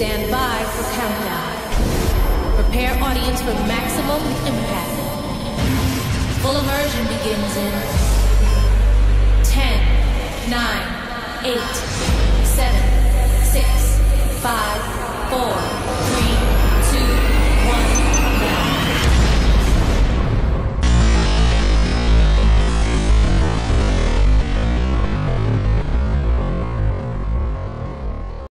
Stand by for countdown. Prepare audience for maximum impact. Full immersion begins in 10, 9, 8,